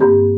you.